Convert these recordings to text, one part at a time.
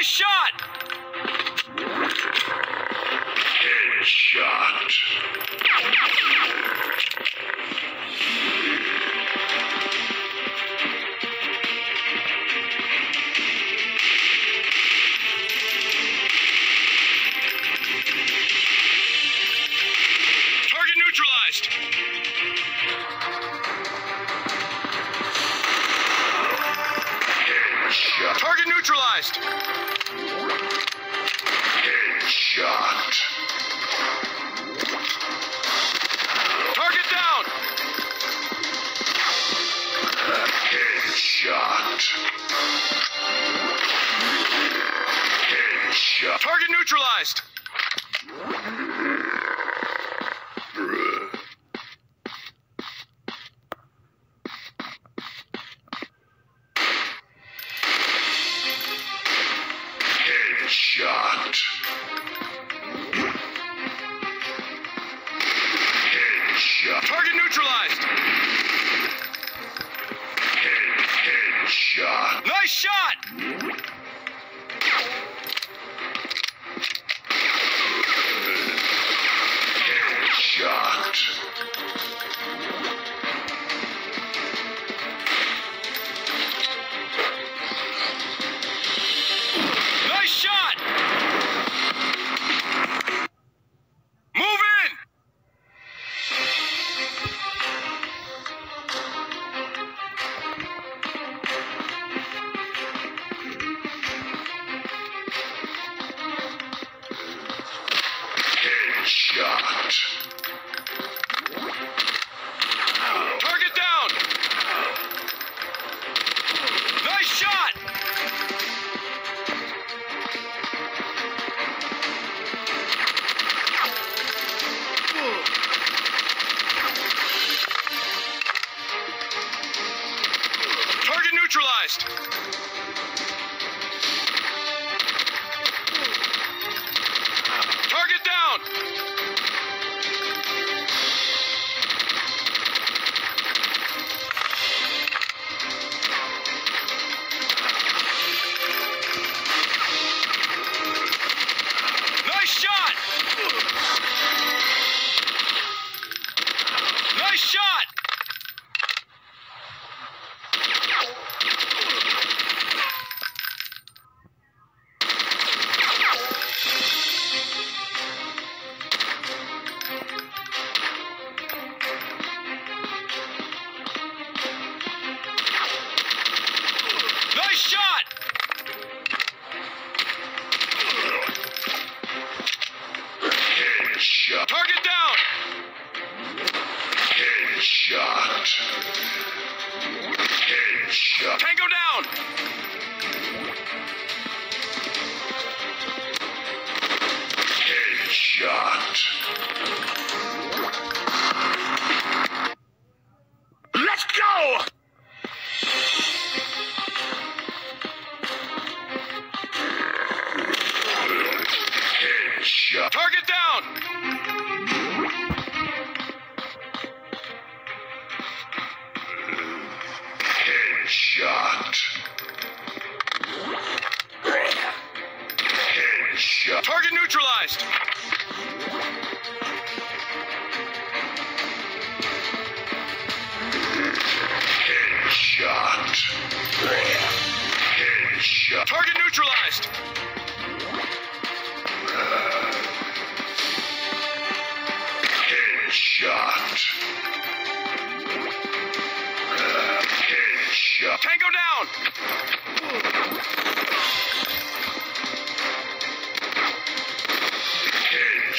Nice shot! Headshot. Target neutralized. Target neutralized. Headshot. Target down. Headshot. Headshot. Target neutralized. Headshot. Headshot. Target neutralized. Head, headshot. Nice shot. Neutralized. Shot. Headshot. Target down. Headshot. Headshot. Tango down. Headshot. Target neutralized. Headshot. Headshot. Target neutralized. Headshot. Headshot. Tango down.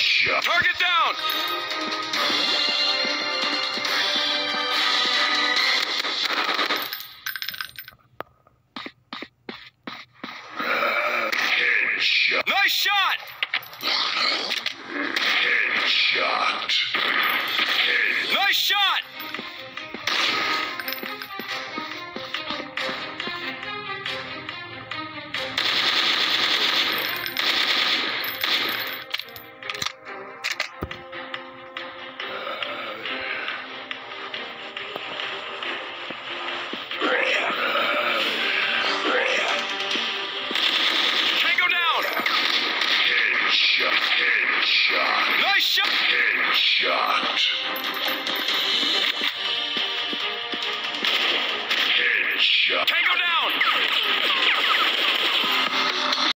Headshot. Target down. Headshot. Nice shot. Headshot. Head. Nice shot. Headshot! Headshot! Headshot! Tango down!